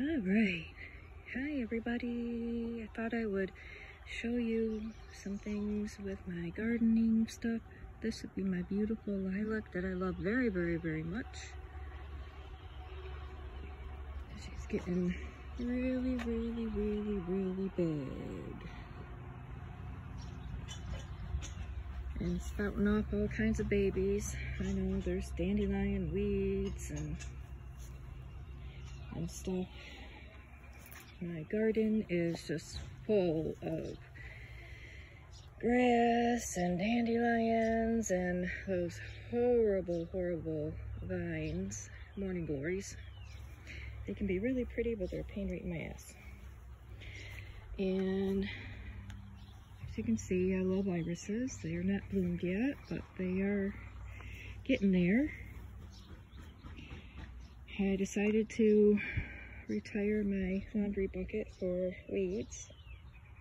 All right. Hi, everybody. I thought I would show you some things with my gardening stuff. This would be my beautiful lilac that I love very, very, very much. She's getting really, really, really, really big. And spouting off all kinds of babies. I know there's dandelion weeds and and stuff. My garden is just full of grass and dandelions and those horrible, horrible vines, morning glories. They can be really pretty, but they're a pain right in my ass. And as you can see, I love irises. They are not bloomed yet, but they are getting there. I decided to retire my laundry bucket for weeds.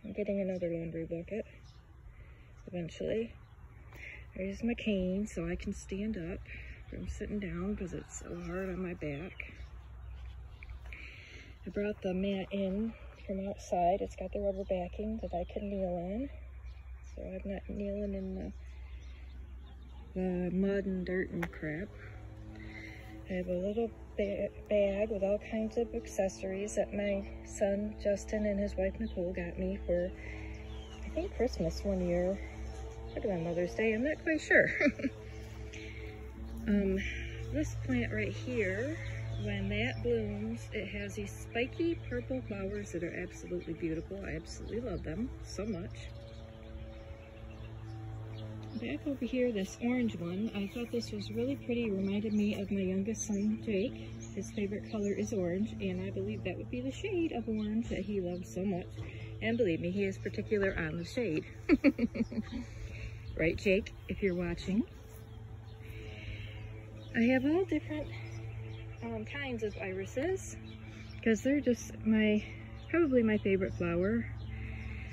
I'm getting another laundry bucket eventually. There's my cane so I can stand up from sitting down because it's so hard on my back. I brought the mat in from outside. It's got the rubber backing that I can kneel on. So I'm not kneeling in the, the mud and dirt and crap. I have a little bag with all kinds of accessories that my son Justin and his wife Nicole got me for, I think Christmas one year. Or my Mother's Day, I'm not quite sure. um, this plant right here, when that blooms, it has these spiky purple flowers that are absolutely beautiful. I absolutely love them so much. Back over here, this orange one, I thought this was really pretty. Reminded me of my youngest son, Jake. His favorite color is orange, and I believe that would be the shade of orange that he loves so much. And believe me, he is particular on the shade. right, Jake, if you're watching? I have all different um, kinds of irises because they're just my, probably my favorite flower.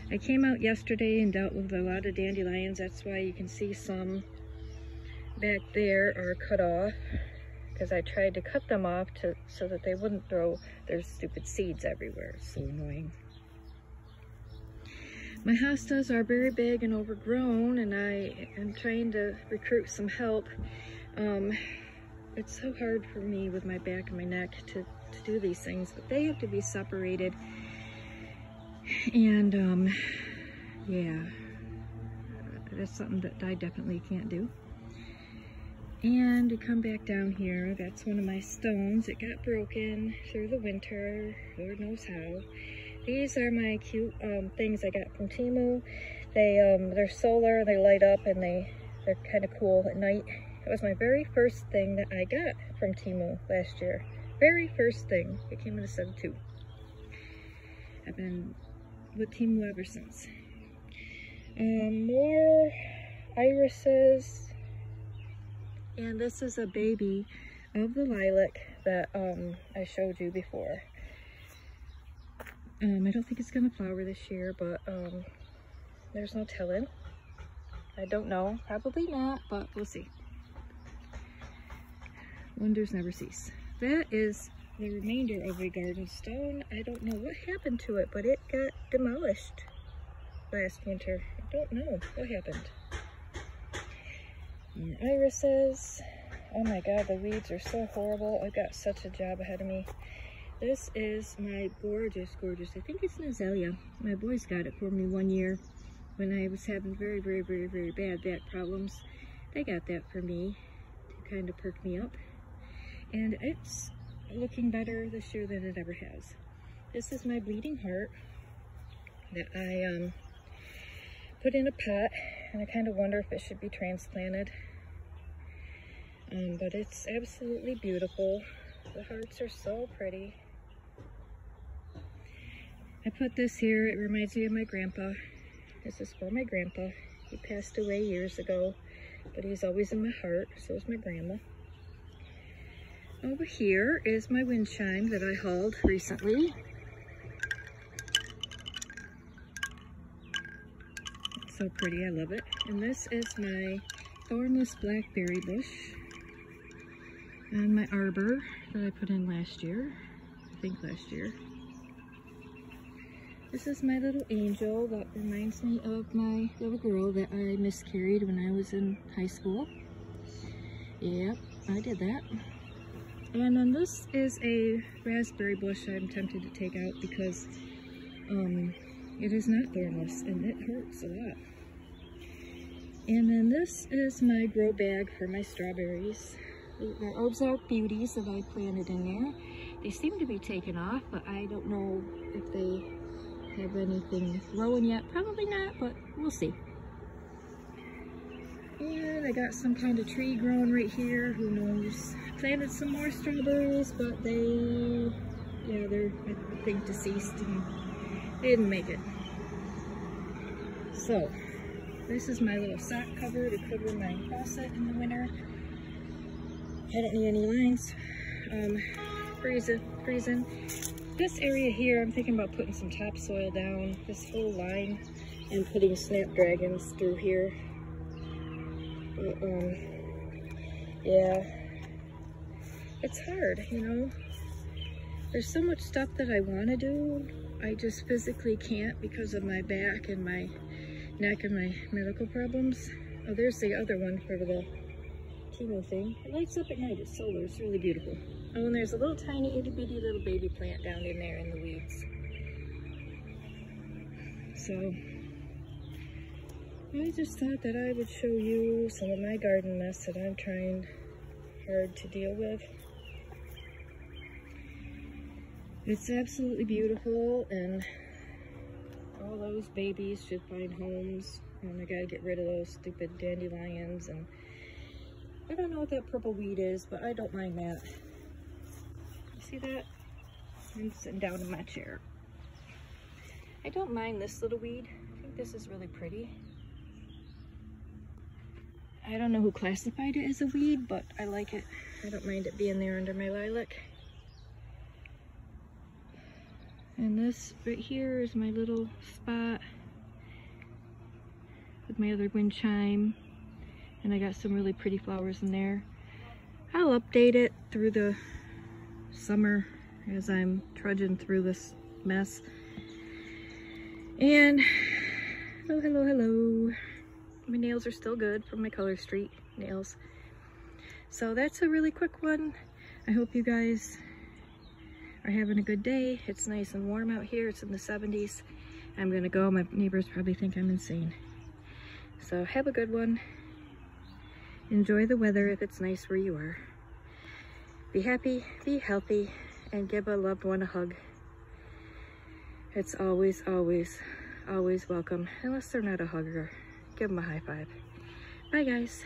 I came out yesterday and dealt with a lot of dandelions. That's why you can see some back there are cut off because I tried to cut them off to so that they wouldn't throw their stupid seeds everywhere. So annoying. My hostas are very big and overgrown and I am trying to recruit some help. Um, it's so hard for me with my back and my neck to, to do these things, but they have to be separated and um, yeah, that's something that I definitely can't do. And to come back down here, that's one of my stones. It got broken through the winter, Lord knows how. These are my cute um, things I got from Temu. They, um, they're solar, they light up, and they, they're kind of cool at night. It was my very first thing that I got from Temu last year. Very first thing. It came in a set of two. I've been with Temu ever since. Um, more irises. And this is a baby of the lilac that um, I showed you before. Um, I don't think it's going to flower this year, but um, there's no telling. I don't know. Probably not, but we'll see. Wonders never cease. That is the remainder of a garden stone. I don't know what happened to it, but it got demolished last winter. I don't know what happened. And irises. Oh my god, the weeds are so horrible. I've got such a job ahead of me. This is my gorgeous, gorgeous, I think it's an azalea. My boys got it for me one year when I was having very, very, very, very bad back problems. They got that for me to kind of perk me up. And it's looking better this year than it ever has. This is my bleeding heart that I um, put in a pot and I kind of wonder if it should be transplanted. Um, but it's absolutely beautiful. The hearts are so pretty. I put this here, it reminds me of my grandpa. This is for my grandpa. He passed away years ago, but he's always in my heart, so is my grandma. Over here is my wind chime that I hauled recently. It's so pretty, I love it. And this is my thornless blackberry bush and my arbor that I put in last year. I think last year. This is my little angel that reminds me of my little girl that I miscarried when I was in high school. Yep, I did that. And then this is a raspberry bush I'm tempted to take out because um, it is not thornless and it hurts a lot. And then this is my grow bag for my strawberries. They're Ozark Beauties that I planted in there. They seem to be taken off, but I don't know if they have anything growing yet. Probably not, but we'll see. And I got some kind of tree growing right here. Who knows? Planted some more strawberries, but they, yeah, they're, I think, deceased and they didn't make it. So, this is my little sock cover to cover my faucet in the winter. I don't need any lines. Um, freezing, freezing. This area here, I'm thinking about putting some topsoil down this whole line and putting snapdragons through here. But, um, yeah, it's hard, you know. There's so much stuff that I want to do. I just physically can't because of my back and my neck and my medical problems. Oh, there's the other one for the Temu thing. It lights up at night. It's solar. It's really beautiful. Oh, and there's a little tiny itty bitty little baby plant down in there in the weeds. So, I just thought that I would show you some of my garden mess that I'm trying hard to deal with. It's absolutely beautiful and all those babies should find homes and I gotta get rid of those stupid dandelions and I don't know what that purple weed is, but I don't mind that. You see that? I'm sitting down in my chair. I don't mind this little weed. I think this is really pretty. I don't know who classified it as a weed, but I like it. I don't mind it being there under my lilac. And this right here is my little spot with my other wind chime. And I got some really pretty flowers in there. I'll update it through the summer as I'm trudging through this mess. And, oh, hello, hello. My nails are still good from my Color Street nails. So that's a really quick one. I hope you guys are having a good day. It's nice and warm out here. It's in the 70s. I'm gonna go. My neighbors probably think I'm insane. So have a good one. Enjoy the weather if it's nice where you are. Be happy, be healthy, and give a loved one a hug. It's always, always, always welcome, unless they're not a hugger. Give them a high five. Bye, guys.